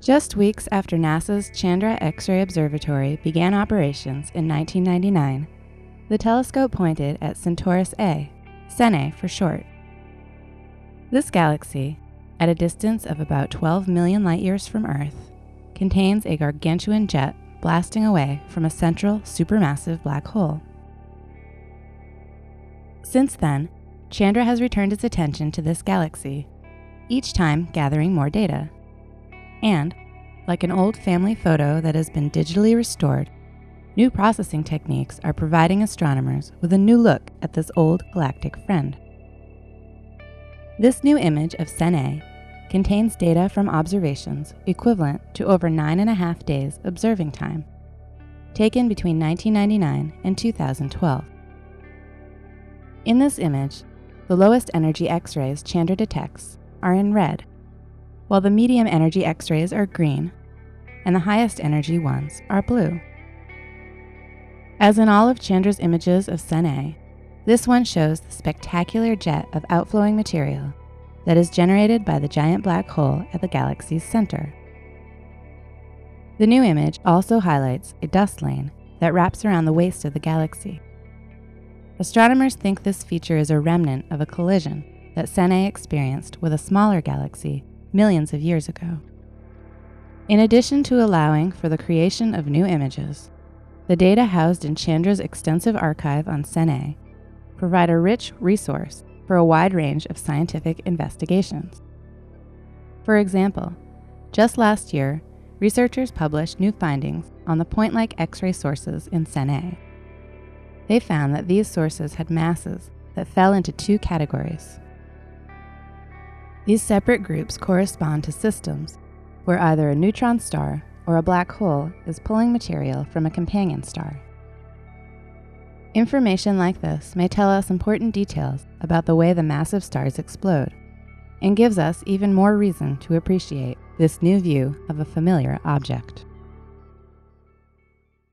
Just weeks after NASA's Chandra X ray Observatory began operations in 1999, the telescope pointed at Centaurus A, Cen A for short. This galaxy, at a distance of about 12 million light years from Earth, contains a gargantuan jet blasting away from a central supermassive black hole. Since then, Chandra has returned its attention to this galaxy, each time gathering more data. And, like an old family photo that has been digitally restored, new processing techniques are providing astronomers with a new look at this old galactic friend. This new image of Cen A contains data from observations equivalent to over nine and a half days observing time, taken between 1999 and 2012. In this image, the lowest energy X rays Chandra detects are in red, while the medium energy X rays are green, and the highest energy ones are blue. As in all of Chandra's images of Cen A, this one shows the spectacular jet of outflowing material that is generated by the giant black hole at the galaxy's center. The new image also highlights a dust lane that wraps around the waist of the galaxy. Astronomers think this feature is a remnant of a collision that Cen A experienced with a smaller galaxy millions of years ago. In addition to allowing for the creation of new images, the data housed in Chandra's extensive archive on Cen A provide a rich resource for a wide range of scientific investigations. For example, just last year, researchers published new findings on the point like X ray sources in Cen A. They found that these sources had masses that fell into two categories. These separate groups correspond to systems where either a neutron star or a black hole is pulling material from a companion star. Information like this may tell us important details about the way the massive stars explode, and gives us even more reason to appreciate this new view of a familiar object.